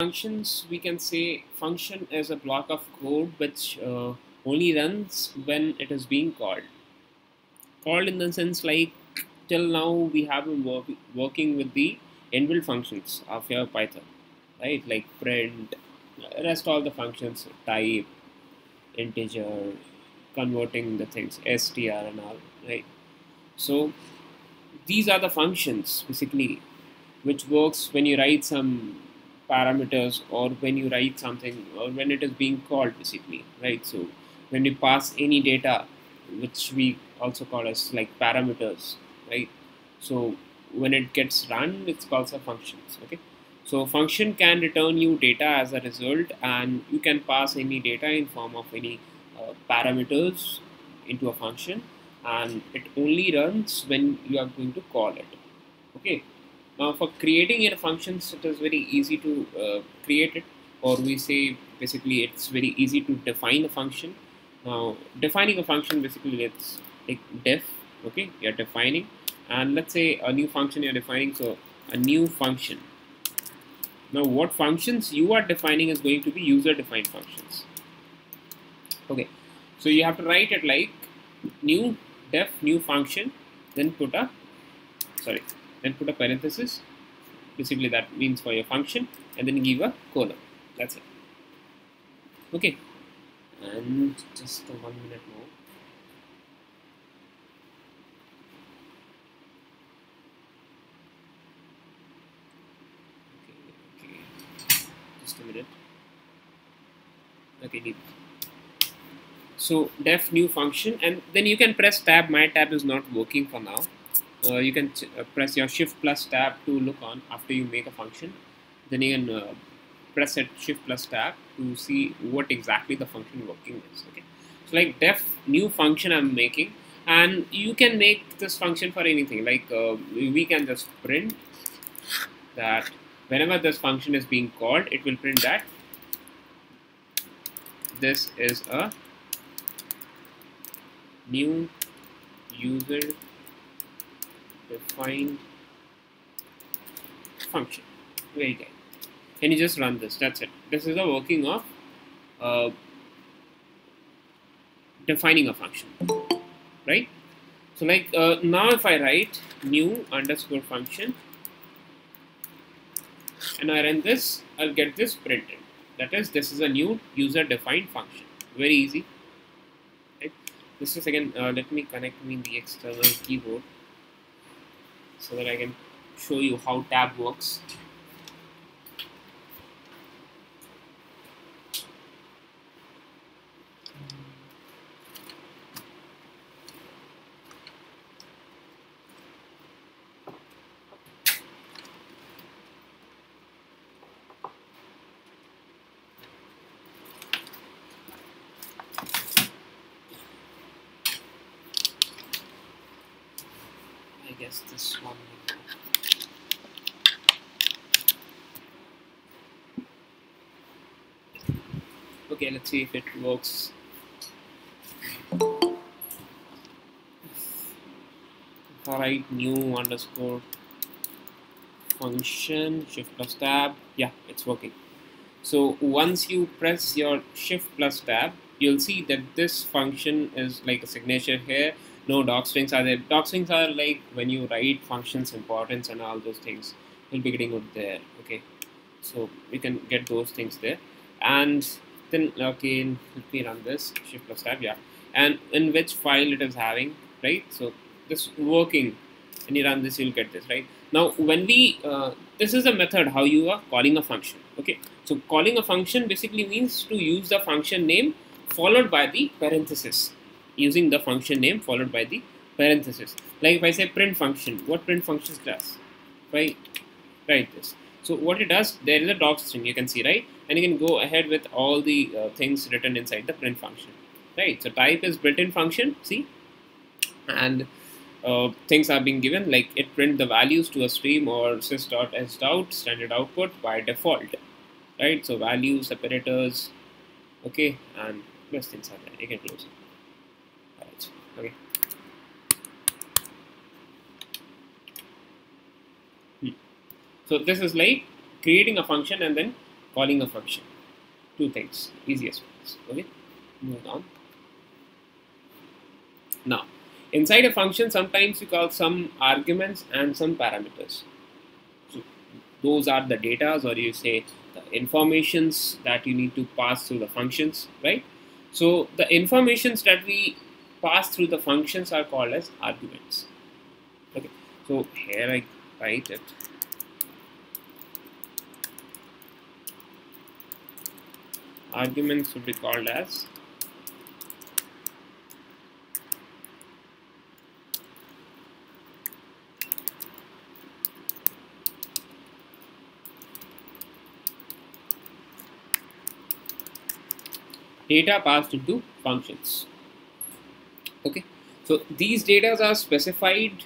functions we can say function is a block of code which uh, only runs when it is being called. Called in the sense like till now we have been work, working with the inbuilt functions of your python right? Like print rest all the functions type integer converting the things str and all right? So these are the functions basically which works when you write some parameters or when you write something or when it is being called basically right? So when we pass any data which we also call as like parameters right? So when it gets run it's called a functions okay? So function can return you data as a result and you can pass any data in form of any uh, parameters into a function and it only runs when you are going to call it okay now for creating a functions it is very easy to uh, create it or we say basically it's very easy to define a function. Now defining a function basically let's take def okay you're defining and let's say a new function you're defining so a new function. Now what functions you are defining is going to be user defined functions. Okay so you have to write it like new def new function then put a sorry then put a parenthesis basically that means for your function and then give a colon. That's it. Okay. And just one minute more. Okay okay. Just a minute. Okay leave. So def new function and then you can press tab. My tab is not working for now uh, you can uh, press your shift plus tab to look on after you make a function. Then you can uh, press shift plus tab to see what exactly the function working is okay? So like def new function i'm making and you can make this function for anything. Like uh, we can just print that whenever this function is being called it will print that this is a new user defined function. Very good. And you just run this? That's it. This is the working of uh, defining a function right? So like uh, now if I write new underscore function and I run this I'll get this printed. That is this is a new user defined function. Very easy. Right? This is again uh, let me connect me the external keyboard so that I can show you how tab works. I guess this one. Okay, let's see if it works. I write new underscore function shift plus tab, yeah, it's working. So once you press your shift plus tab, you'll see that this function is like a signature here. No doc strings are there. Doc strings are like when you write functions importance and all those things. You'll be getting it there. Okay. So we can get those things there. And then okay let me run this shift plus tab yeah and in which file it is having right so this working and you run this you'll get this right now when we uh, this is a method how you are calling a function okay so calling a function basically means to use the function name followed by the parenthesis using the function name followed by the parenthesis. Like if I say print function, what print function does? If I write this. So what it does, there is a doc string you can see, right? And you can go ahead with all the uh, things written inside the print function, right? So type is built-in function, see? And uh, things are being given like it print the values to a stream or sys.out standard output by default, right? So values, separators, okay, and plus things are there. You can close it okay so this is like creating a function and then calling a function. Two things, easiest ones. Okay, move on. Now, inside a function, sometimes you call some arguments and some parameters. So those are the datas, or you say the informations that you need to pass through the functions, right? So the informations that we pass through the functions are called as arguments. Okay, so here I write it. Arguments would be called as data passed into functions. Okay, so these data are specified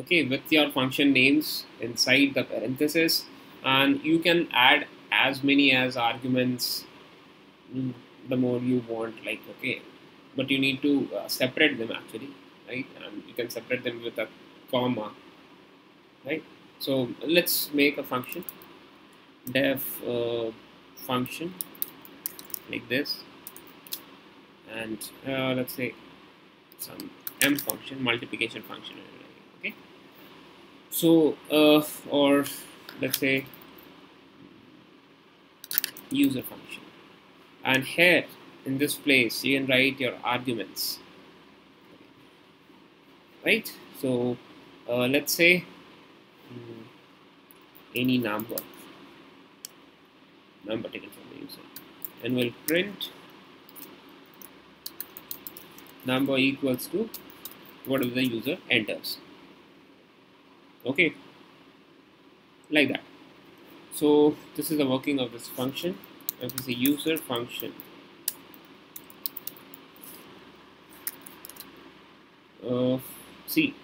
okay with your function names inside the parenthesis and you can add as many as arguments the more you want like okay. But you need to uh, separate them actually right? And you can separate them with a comma right? So let's make a function def uh, function like this. And uh, let's say some m function multiplication function okay? So uh, or let's say user function and here in this place you can write your arguments. Right? So uh, let's say um, any number. Number taken from the user. And we'll print number equals to whatever the user enters. Okay? Like that. So this is the working of this function this is a user function uh, see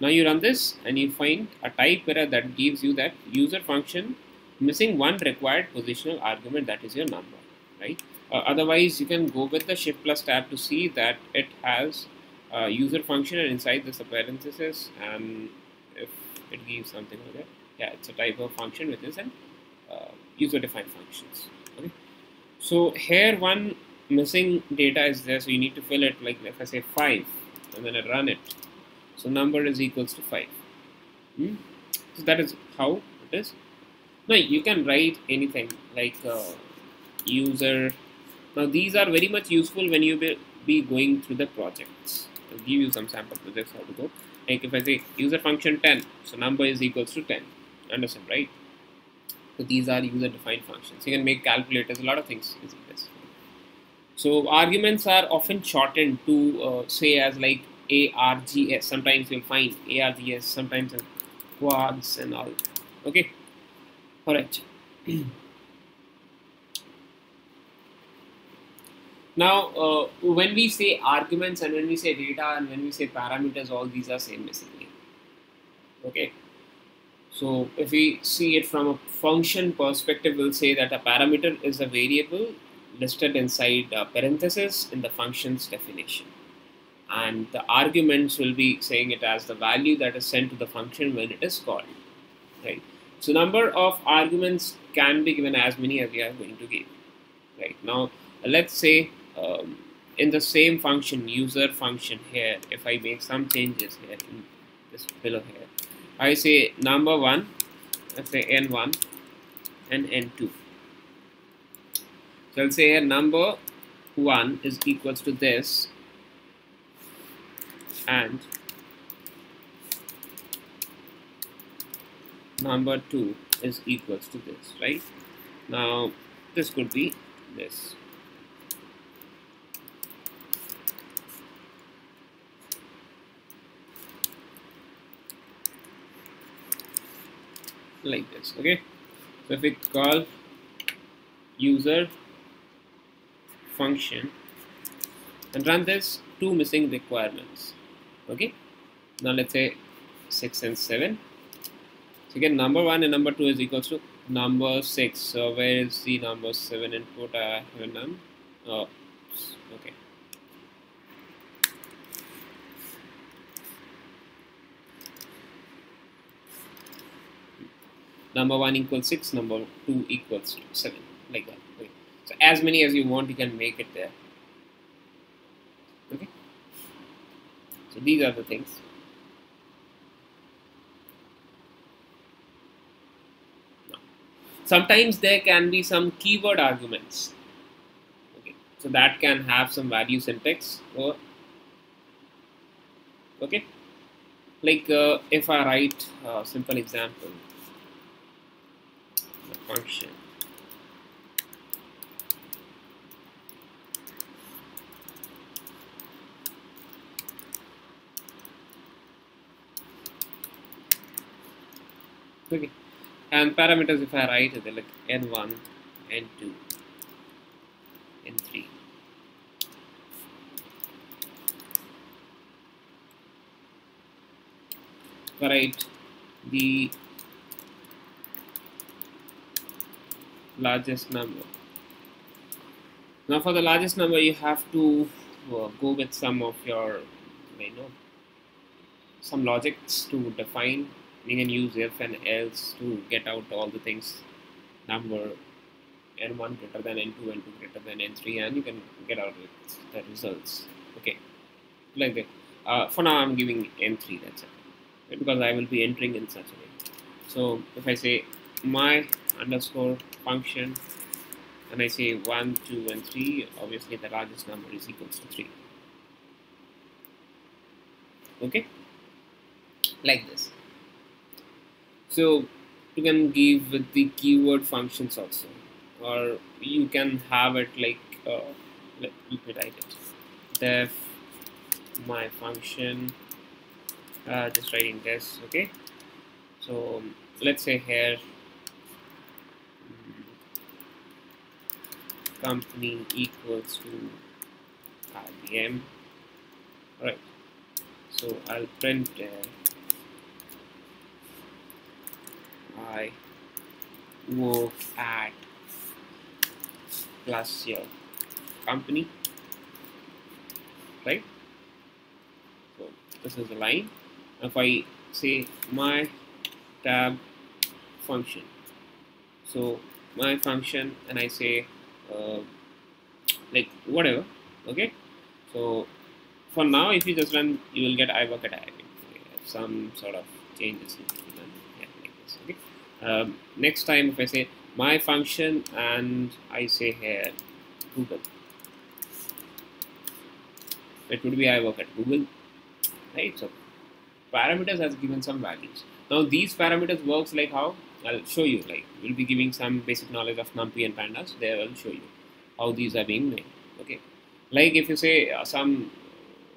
now you run this and you find a type error that gives you that user function missing one required positional argument that is your number right? Uh, otherwise, you can go with the shift plus tab to see that it has user function and inside this a parenthesis and if it gives something like that, yeah, it's a type of function which is an uh, user defined functions. So here one missing data is there, so you need to fill it like if I say 5 and then I run it. So number is equals to 5. Hmm? So that is how it is. Now you can write anything like uh, user now these are very much useful when you be, be going through the projects I'll give you some sample projects how to go like if I say user function 10 so number is equals to 10 understand right so these are user defined functions. You can make calculators a lot of things using this. So arguments are often shortened to uh, say as like args sometimes you'll find args sometimes kwargs and all. Okay? All right Now, uh, when we say arguments and when we say data and when we say parameters, all these are same basically. Okay. So if we see it from a function perspective, we'll say that a parameter is a variable listed inside a parenthesis in the function's definition. And the arguments will be saying it as the value that is sent to the function when it is called. Right. So number of arguments can be given as many as we are going to give. Right. Now, let's say um, in the same function user function here if I make some changes here in this below here I say number one let's say n1 and n2 so I'll say here number 1 is equals to this and number 2 is equals to this right? Now this could be this like this okay? So if we call user function and run this two missing requirements okay? Now let's say 6 and 7 so again number 1 and number 2 is equals to number 6 so where is the number 7 input I have oh okay number one equals six, number two equals seven, like that. Okay. So as many as you want, you can make it there. Okay. So these are the things. Sometimes there can be some keyword arguments. Okay. So that can have some value syntax or okay like uh, if I write a simple example function. Okay. And parameters if I write it like n1 n2 n3 write the largest number. Now for the largest number you have to uh, go with some of your you know some logics to define. You can use if and else to get out all the things number n1 greater than n2 n2 greater than n3 and you can get out with the results. Okay. Like that. Uh, for now i'm giving n3 that's it. Because I will be entering in such a way. So if I say my underscore function. And I say 1, 2 and 3 obviously the largest number is equals to 3 okay? Like this. So you can give the keyword functions also. Or you can have it like uh, let, let me write it. Def my function uh, just writing this okay? So let's say here company equals to IBM right so I'll print uh, I work at plus your company. Right? So this is the line. If I say my tab function. So my function and I say uh, like whatever okay? So for now if you just run you will get I at IBM some sort of changes um, next time if I say my function and I say here Google. It would be I work at Google right? So parameters has given some values. Now these parameters works like how? I'll show you like we'll be giving some basic knowledge of NumPy and pandas. There I'll show you how these are being made. Okay, like if you say uh, some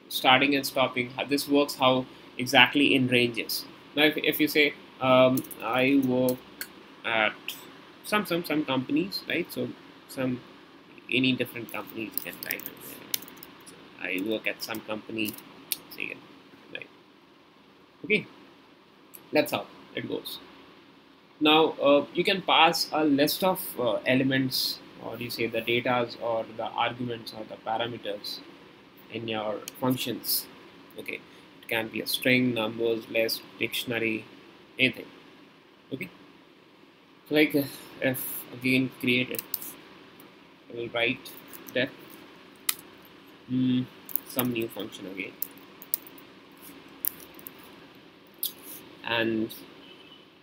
starting and stopping, this works how exactly in ranges. Now if, if you say um, I work at some some some companies, right? So some any different companies you can write. So I work at some company. Say right? okay that's how it goes now uh, you can pass a list of uh, elements or you say the datas or the arguments or the parameters in your functions. Okay? It can be a string numbers list dictionary anything. Okay? Like if again create it I will write that mm, some new function again. And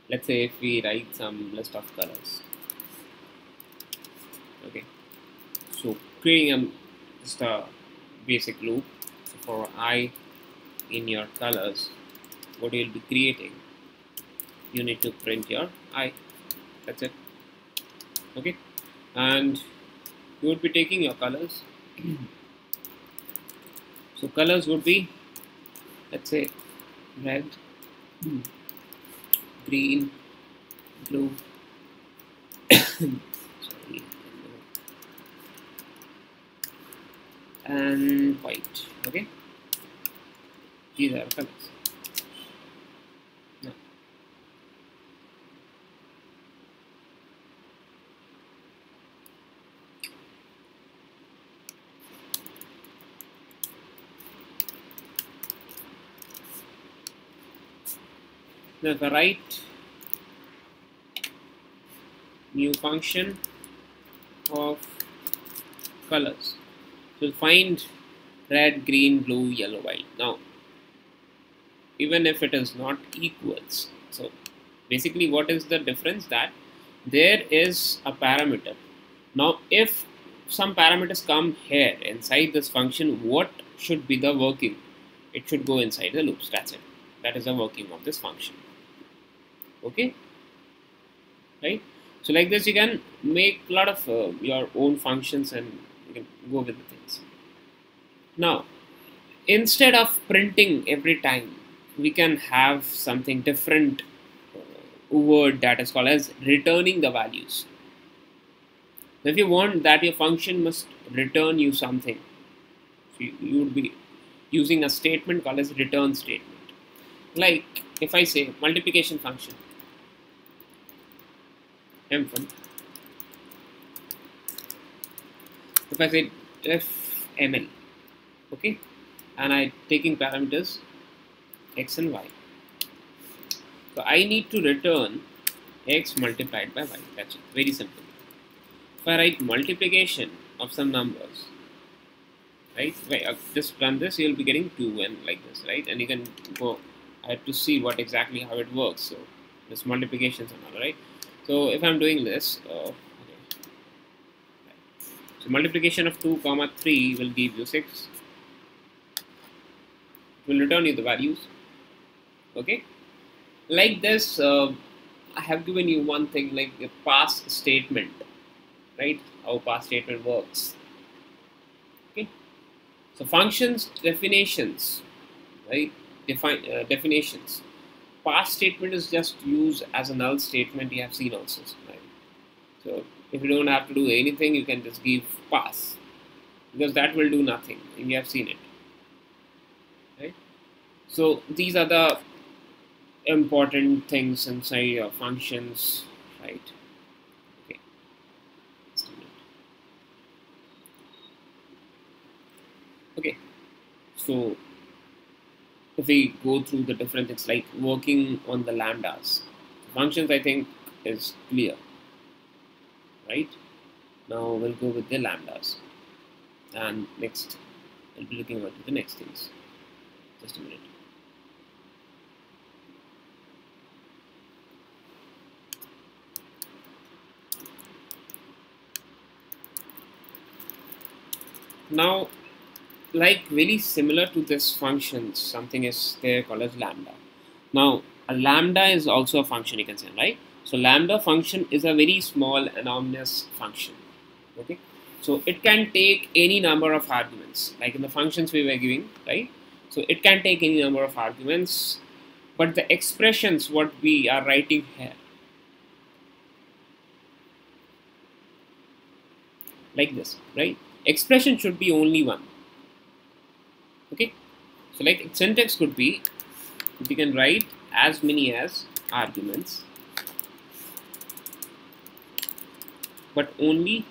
let's say if we write some list of colors. Okay. So creating a just a basic loop. So for i in your colors what you'll be creating you need to print your i. That's it. Okay. And you would be taking your colors. So colors would be let's say red green, blue, sorry, and white. Okay, these are colors. I write new function of colors. So find red, green, blue, yellow, white. Now, even if it is not equals, so basically what is the difference that there is a parameter. Now, if some parameters come here inside this function, what should be the working? It should go inside the loops. That's it. That is the working of this function. Okay, right? So like this, you can make a lot of uh, your own functions and you can go with the things. Now, instead of printing every time, we can have something different uh, word that is called as returning the values. So if you want that your function must return you something, so you, you would be using a statement called as return statement. Like if I say multiplication function, m from. If I say fml okay? And I taking parameters x and y. So I need to return x multiplied by y. That's it. Very simple. If I write multiplication of some numbers right? Wait, uh, just run this you'll be getting 2 and like this right? And you can go I have to see what exactly how it works. So this multiplications and all right so if I'm doing this, uh, so multiplication of 2 comma 3 will give you 6. It will return you the values. Okay. Like this, uh, I have given you one thing like a pass statement, right? How pass statement works. Okay. So functions definitions, right? Define uh, definitions pass statement is just used as a null statement you have seen also right? so if you don't have to do anything you can just give pass because that will do nothing and you have seen it right? So these are the important things inside your functions right? Okay. Okay. So if we go through the different things like working on the lambdas functions I think is clear right? Now we'll go with the lambdas and next I'll be looking at the next things. Just a minute. Now like very similar to this function, something is there called as lambda. Now, a lambda is also a function you can say, right? So lambda function is a very small anonymous function. Okay, so it can take any number of arguments, like in the functions we were giving, right? So it can take any number of arguments, but the expressions what we are writing here, like this, right? Expression should be only one okay? So like syntax could be we can write as many as arguments but only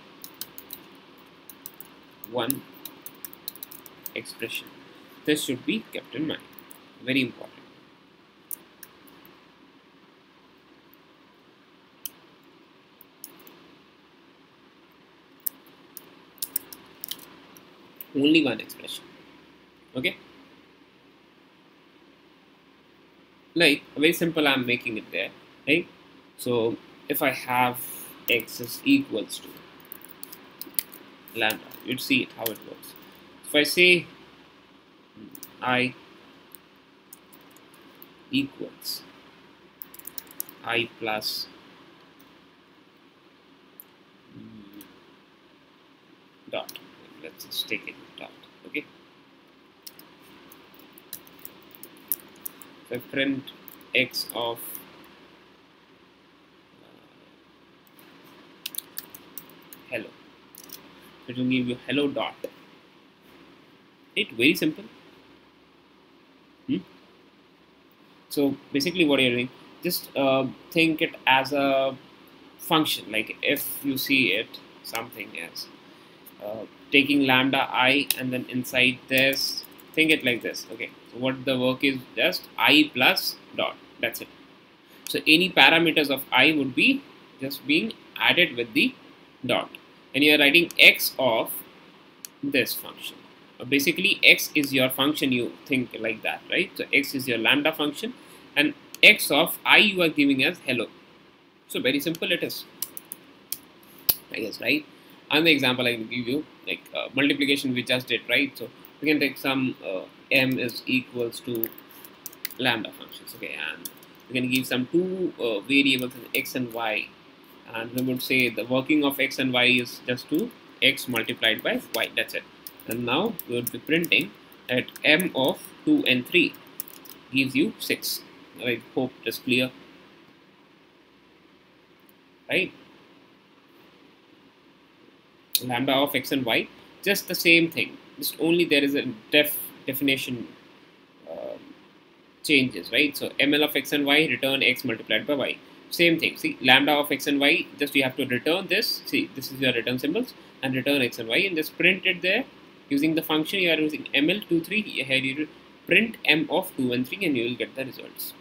one expression. This should be kept in mind. Very important. Only one expression okay? Like very simple I'm making it there right? So if I have x is equals to lambda you'd see it how it works. If I say i equals i plus dot. Let's just take it dot okay print x of uh, hello. It will give you hello dot. It very simple. Hmm? so basically what you're doing just uh, think it as a function. Like if you see it something as uh, taking lambda i and then inside this think it like this okay. So what the work is just i plus dot that's it. So any parameters of i would be just being added with the dot. And you are writing x of this function. Uh, basically x is your function you think like that right? So x is your lambda function and x of i you are giving as hello. So very simple it is. I guess right? And the example i will give you like uh, multiplication we just did right? So we can take some uh, m is equals to lambda functions okay and we can give some two uh, variables x and y. And we would say the working of x and y is just to x multiplied by y that's it. And now we would be printing that m of 2 and 3 gives you 6 I hope it is clear. Right? Lambda of x and y just the same thing just only there is a def definition uh, changes right? So ml of x and y return x multiplied by y. Same thing. See lambda of x and y just you have to return this. See this is your return symbols. And return x and y and just print it there. Using the function you are using ml23 here you print m of 2 and 3 and you will get the results.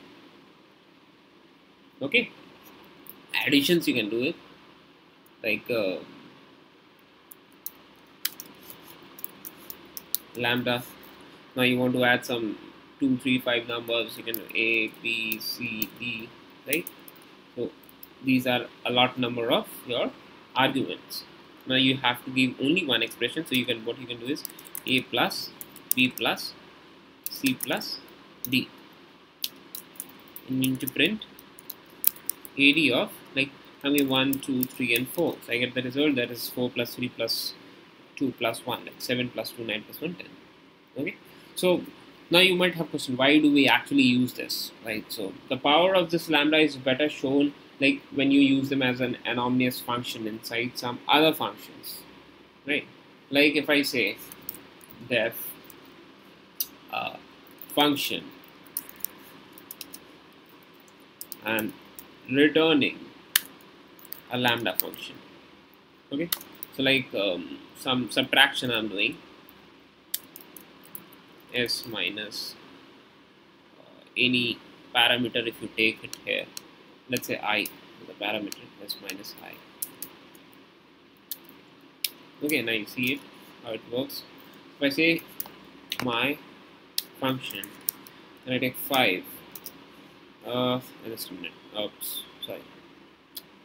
Okay? Additions you can do it. Like uh, lambda. Now you want to add some two three five numbers. You can a b c d right? So these are a lot number of your arguments. Now you have to give only one expression. So you can what you can do is a plus b plus c plus d. And you need to print ad of like I mean 1 2 3 and 4 so I get the result. That is 4 plus 3 plus 2 plus 1 like 7 plus 2 9 plus 1 10 okay? So now you might have question why do we actually use this right? So the power of this lambda is better shown like when you use them as an anonymous function inside some other functions right? Like if I say def uh, function and returning a lambda function. Okay so like um, some subtraction I'm doing s minus uh, any parameter if you take it here. Let's say i the parameter s minus i. Okay now you see it how it works. If I say my function and I take 5 uh, just a minute oops sorry.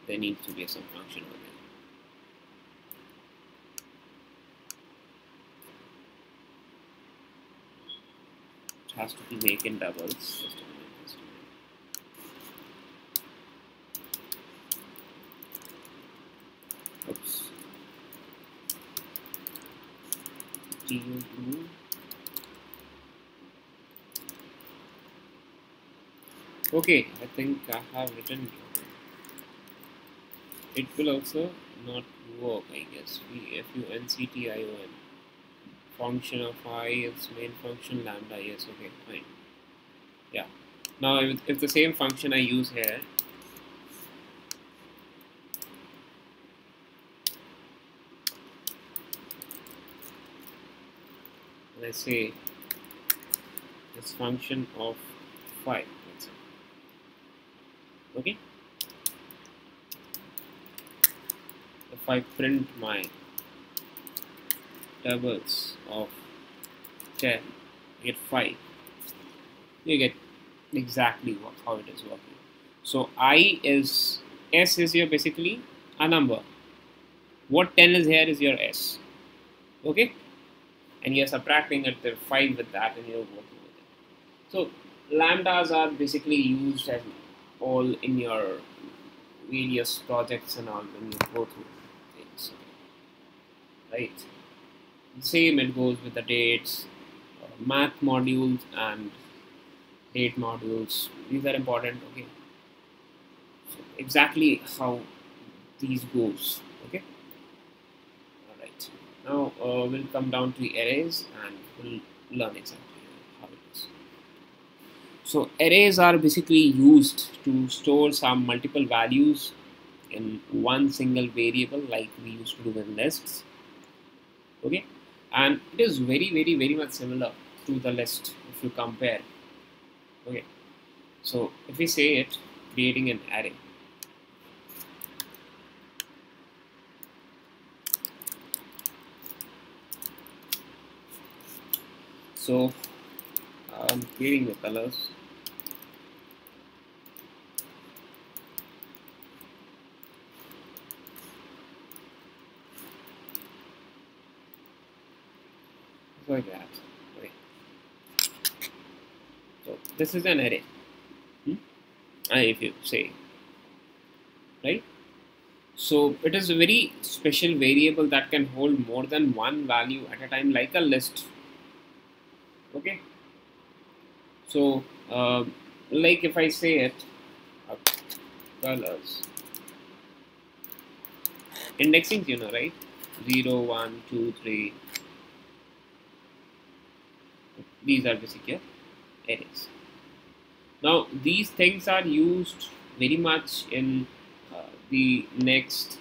There needs to be some function over there it has to be make in doubles. Oops. GU okay I think I have written it. It will also not work I guess. We function function of i is main function lambda yes okay fine. Yeah. Now if, if the same function I use here let's say this function of 5 let's say okay? If I print my tables of 10 I get 5 you get exactly what, how it is working. So i is s is your basically a number. What 10 is here is your s. Okay? And you're subtracting it the 5 with that and you're working with it. So lambdas are basically used as all in your various projects and all when you go through things. Right same it goes with the dates uh, math modules and date modules. These are important okay? So exactly how these goes okay? All right now uh, we'll come down to the arrays and we'll learn exactly how it is. So arrays are basically used to store some multiple values in one single variable like we used to do in lists okay and it is very very very much similar to the list if you compare. Okay. So if we say it creating an array. So I'm creating the colors. Like that okay. so this is an array. Hmm? if you say. Right? So it is a very special variable that can hold more than one value at a time like a list. Okay? So uh, like if I say it uh, colors. Indexing you know right? 0 1 2 3 these are basically arrays now these things are used very much in uh, the next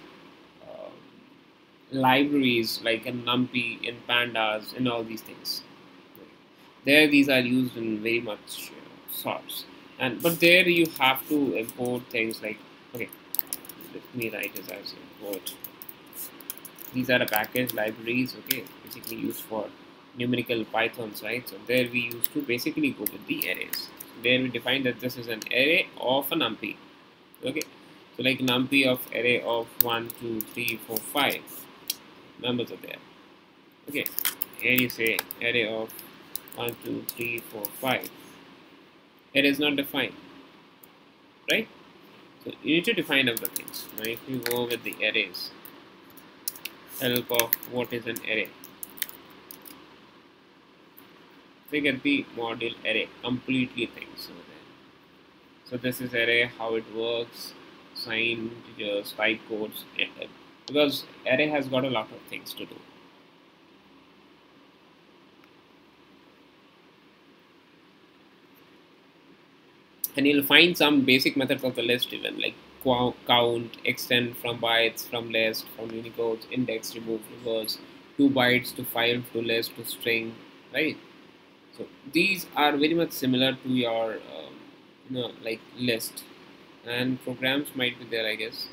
uh, libraries like in numpy in pandas and all these things. There these are used in very much sorts. And but there you have to import things like okay let me write as as import. These are a package libraries okay basically used for numerical pythons right? So there we used to basically go with the arrays. There we define that this is an array of a numpy okay? So like numpy of array of 1 2 3 4 5 numbers are there okay? Here you say array of 1 2 3 4 5 it is not defined right? So you need to define other things. Right you go with the arrays help of what is an array we get the module array completely things over there so this is array how it works sign uh, just type codes eh, eh, because array has got a lot of things to do. And you'll find some basic methods of the list even like count extend from bytes from list from unicodes index remove reverse to bytes to file to list to string right so these are very much similar to your um, you know like list. And programs might be there I guess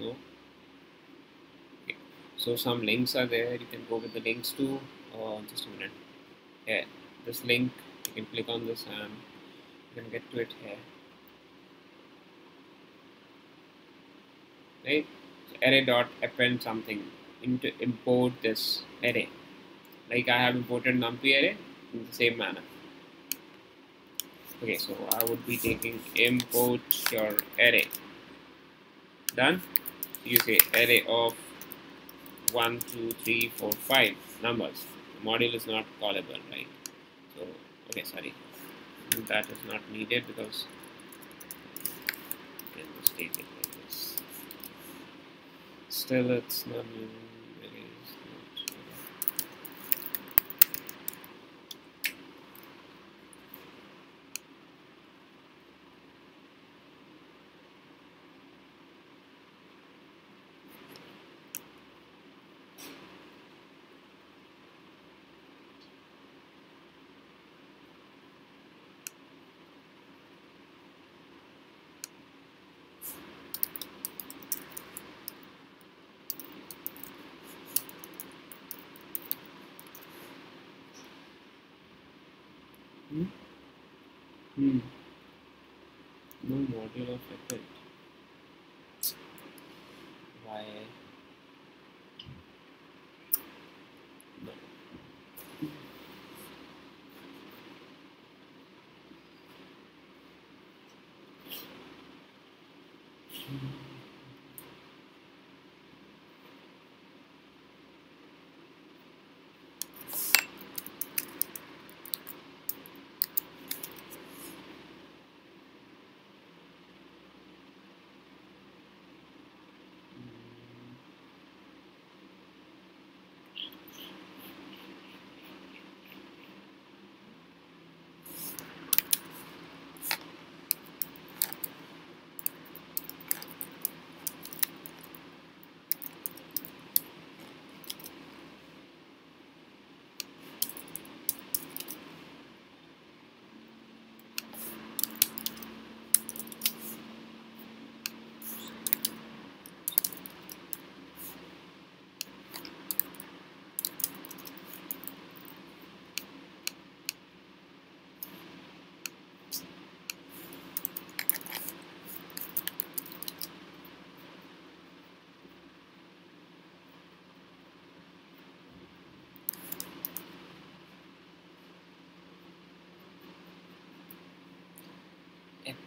okay. so some links are there. You can go with the links to uh, just a minute. Yeah this link you can click on this and you can get to it here. Right? So array dot append something. Into import this array. Like I have imported numpy array in the same manner. Okay so I would be taking import your array. Done? You say array of 1 2 3 4 5 numbers. The module is not callable right? So okay sorry. That is not needed because just take it like this still it's not Hmm? Hmm. No module of effect.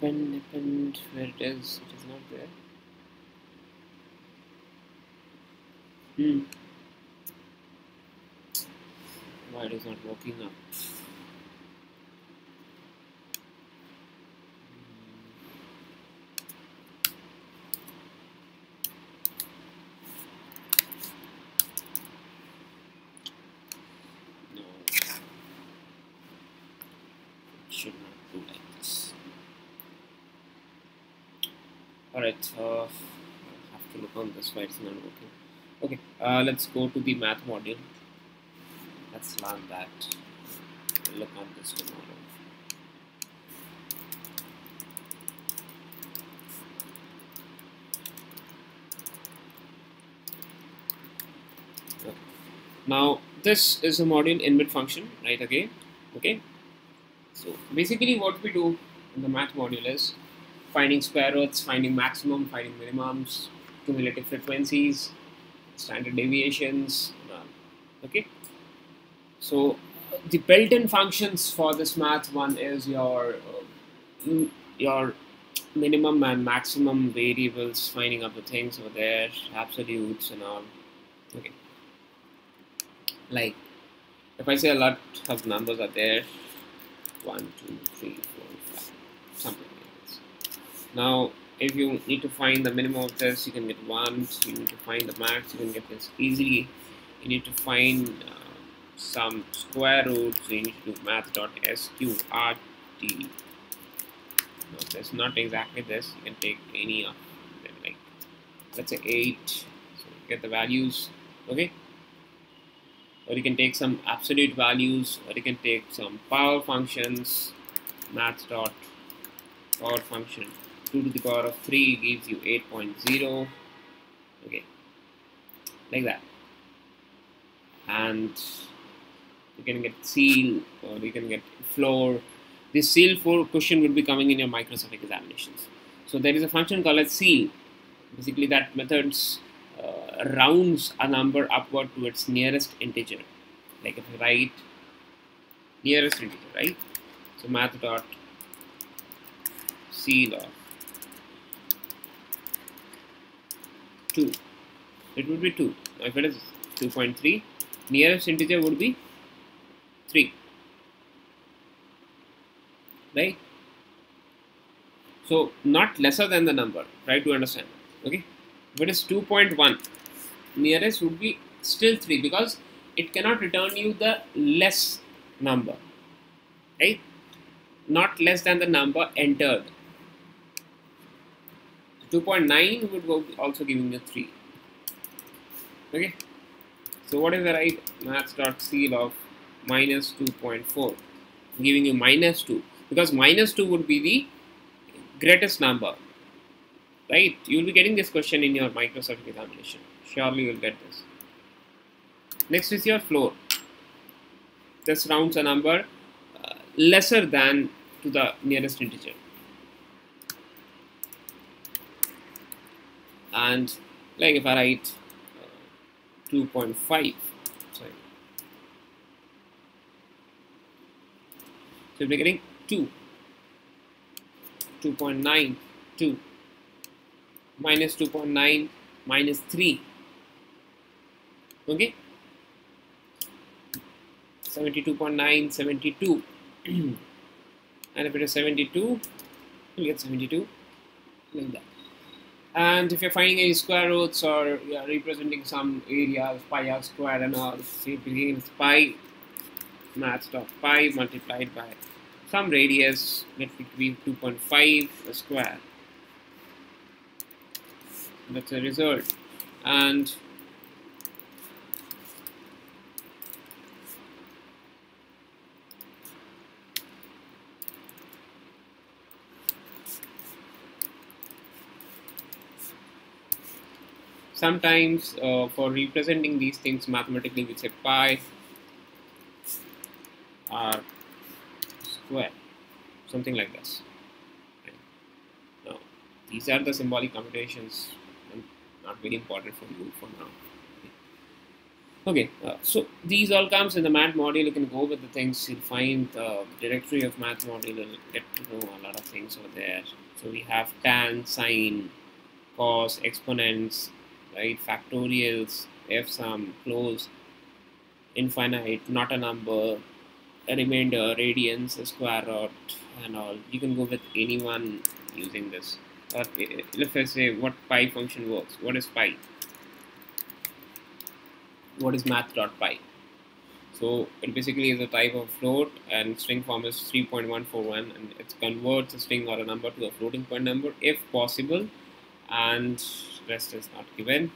Append append where it is it is not there. Hmm. Why it is not working now no it should not do like this alright uh, have to look on this why it's not working. Okay uh, let's go to the math module. Let's learn that. We'll look on this tomorrow. Now this is a module inbit function right again okay. So basically what we do in the math module is finding square roots finding maximum finding minimums cumulative frequencies standard deviations okay? So the built-in functions for this math one is your uh, your minimum and maximum variables finding up the things over there absolutes and all okay? Like if I say a lot of numbers are there one two three four five something like this now if you need to find the minimum of this you can get one you need to find the max you can get this easily. You need to find uh, some square roots. You need to do math.sqrt no that's not exactly this. You can take any of them like let's say 8 so get the values okay? Or you can take some absolute values or you can take some power functions math dot power function 2 to the power of 3 gives you 8.0 okay. Like that. And you can get ceil or you can get floor. This ceil for question will be coming in your Microsoft examinations. So there is a function called as ceil basically that methods uh, rounds a number upward to its nearest integer. Like if you write nearest integer right? So math dot ceil of 2 it would be 2 now if it is 2.3 nearest integer would be 3 right? So not lesser than the number. Try to understand. Okay? If it is 2.1 nearest would be still 3 because it cannot return you the less number. Right? Not less than the number entered 2.9 would also giving you 3 okay? So what is the right maths.ceil of minus 2.4 giving you minus 2 because minus 2 would be the greatest number. Right? You will be getting this question in your Microsoft examination. Surely you will get this. Next is your floor. This rounds a number uh, lesser than to the nearest integer and like if I write uh, 2.5 sorry. So we're getting 2 2.9 2 minus 2.9 minus 3 okay? 72.9 72 and if it is 72 you get 72 like that and if you're finding any square roots or you're representing some areas pi r square and all see begins pi maths dot pi multiplied by some radius let it be 2.5 square. That's a result. And sometimes uh, for representing these things mathematically we say pi r square something like this now these are the symbolic computations not very important for you for now Okay, uh, so these all comes in the math module. You can go with the things. You'll find the directory of math module. You'll get to know a lot of things over there. So we have tan, sine, cos, exponents, right? Factorials, f sum, close, infinite, not a number, a remainder, radians, a square root, and all. You can go with anyone using this. Or uh, if I say what pi function works, what is pi? what is math.pi. So it basically is a type of float and string form is 3.141 and it converts a string or a number to a floating point number if possible and rest is not given.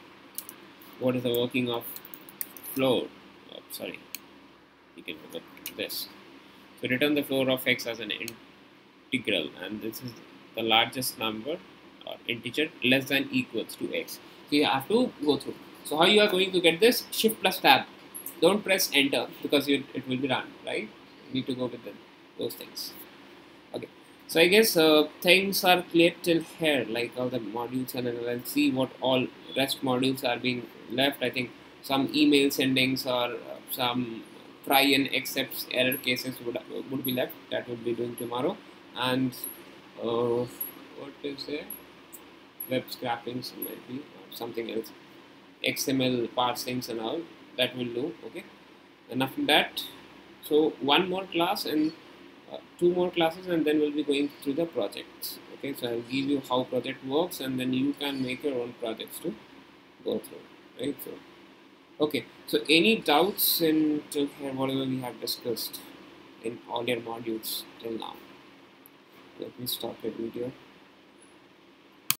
What is the working of float? Oh, sorry, you can look this. So return the floor of x as an integral and this is the largest number or integer less than equals to x. So you have to go through. So how you are going to get this? Shift plus tab. Don't press enter because it, it will be run, right? You need to go with the, those things. So I guess uh, things are clear till here, like all the modules and I'll see what all rest modules are being left. I think some email sendings or some try and except error cases would, would be left. That would be doing tomorrow. And uh, what is there? Web scrappings might be something else. XML parsings and all that will do okay enough of that so one more class and two more classes and then we'll be going through the projects. Okay so I'll give you how project works and then you can make your own projects to go through right? So okay so any doubts in whatever we have discussed in all your modules till now? Let me stop the video